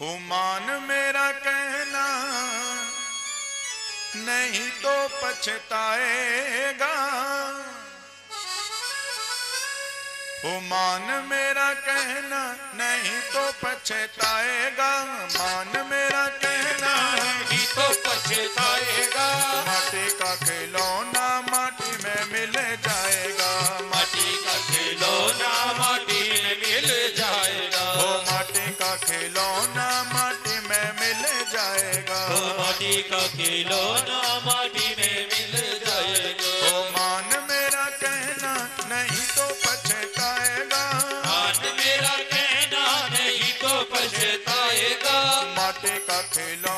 हुमान मेरा कहना। नहीं तो पछताएगा। मान मेरा कहना। नहीं तो पछताएगा। मान मेरा कहना। नहीं तो पछताएगा। माटे का खिलौना माटी का खिलौना माटी में मिल जाएगा। ओ मान मेरा कहना नहीं तो पछताएगा। मान मेरा कहना नहीं तो पछताएगा। माटी का खेलो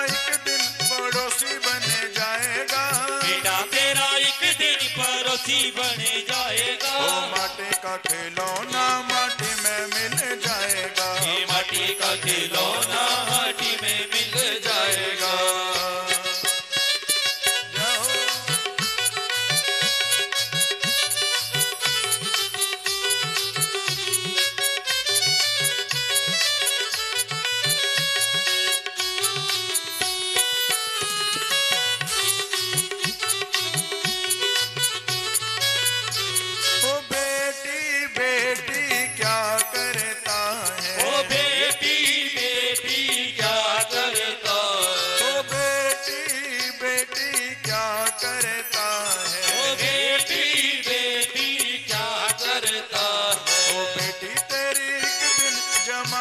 খেলনা মাঠে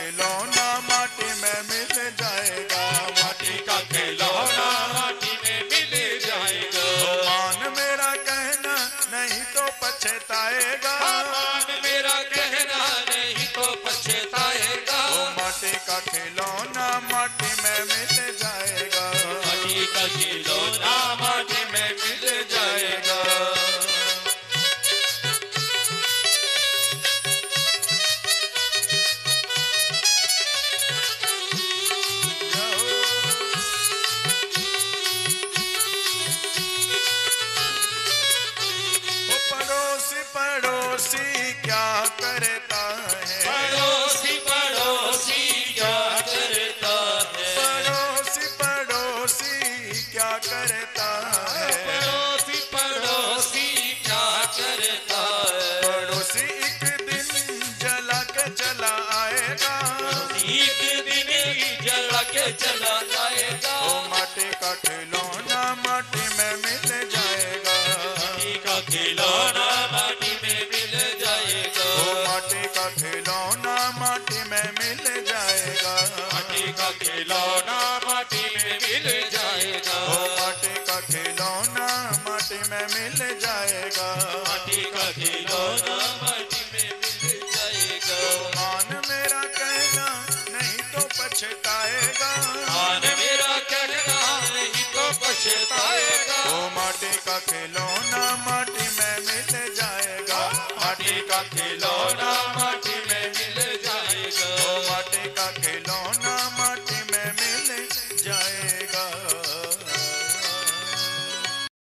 खिलौना माटी में मिल जाएगा। माटी का खिलौना माटी में मिल जाएगा। मान मेरा कहना नहीं तो पछताएगा। मान मेरा कहना नहीं तो पछता का खिलौना माटी में मिल जाएगा। खिलौना का खिलौना माटी में मिल जाएगा। माटी खिलौना माटी में मिल जाएगा। का खिलौना